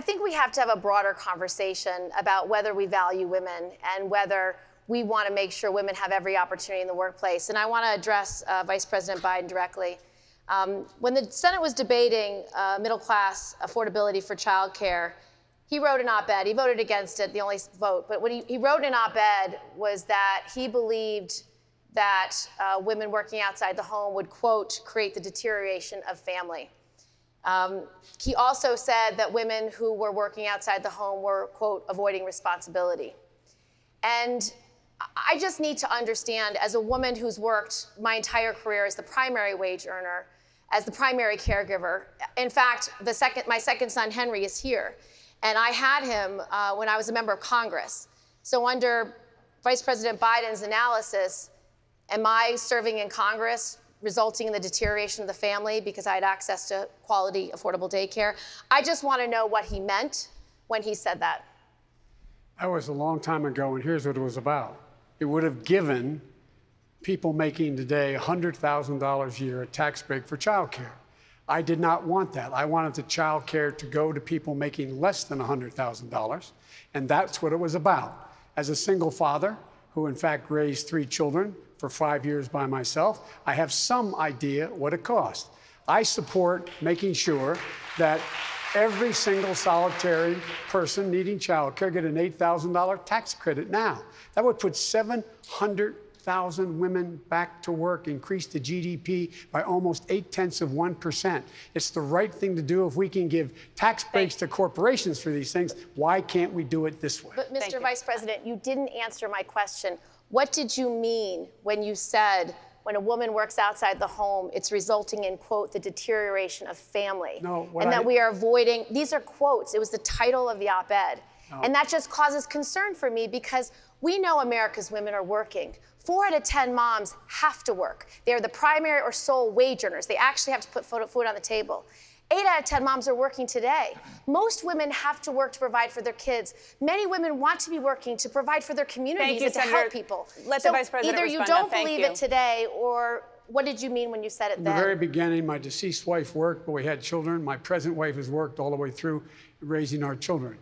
I think we have to have a broader conversation about whether we value women and whether we want to make sure women have every opportunity in the workplace. And I want to address uh, Vice President Biden directly. Um, when the Senate was debating uh, middle class affordability for childcare, he wrote an op ed. He voted against it, the only vote. But what he, he wrote in an op ed was that he believed that uh, women working outside the home would, quote, create the deterioration of family. Um, he also said that women who were working outside the home were, quote, avoiding responsibility. And I just need to understand, as a woman who's worked my entire career as the primary wage earner, as the primary caregiver. In fact, the second, my second son, Henry, is here. And I had him uh, when I was a member of Congress. So, under Vice President Biden's analysis, am I serving in Congress resulting in the deterioration of the family because I had access to quality, affordable daycare? I just want to know what he meant when he said that. That was a long time ago, and here's what it was about it would have given people making today $100,000 a year a tax break for childcare. I did not want that. I wanted the child care to go to people making less than $100,000, and that's what it was about. As a single father, who in fact raised three children for five years by myself, I have some idea what it cost. I support making sure that every single solitary person needing child care get an $8,000 tax credit now. That would put 700,000 women back to work, increase the GDP by almost eight tenths of 1%. It's the right thing to do if we can give tax breaks to corporations for these things. Why can't we do it this way? But, Mr. Vice President, you didn't answer my question. What did you mean when you said, when a woman works outside the home, it's resulting in, quote, the deterioration of family. No, and I, that we are avoiding, these are quotes. It was the title of the op ed. No. And that just causes concern for me because we know America's women are working. Four out of 10 moms have to work. They are the primary or sole wage earners. They actually have to put food on the table. Eight out of 10 moms are working today. Most women have to work to provide for their kids. Many women want to be working to provide for their communities you, and Senator. to help people. Let so the Vice President either you don't believe you. it today or what did you mean when you said it In then? the very beginning, my deceased wife worked, but we had children. My present wife has worked all the way through raising our children.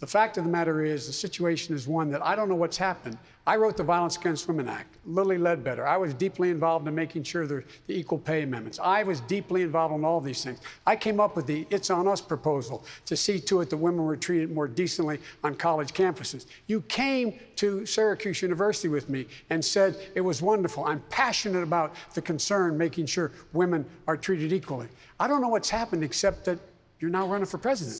The fact of the matter is, the situation is one that I don't know what's happened. I wrote the Violence Against Women Act. Lilly Ledbetter. I was deeply involved in making sure the, the equal pay amendments. I was deeply involved in all these things. I came up with the It's On Us proposal to see to it that women were treated more decently on college campuses. You came to Syracuse University with me and said it was wonderful. I'm passionate about the concern making sure women are treated equally. I don't know what's happened except that you're now running for president.